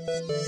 Música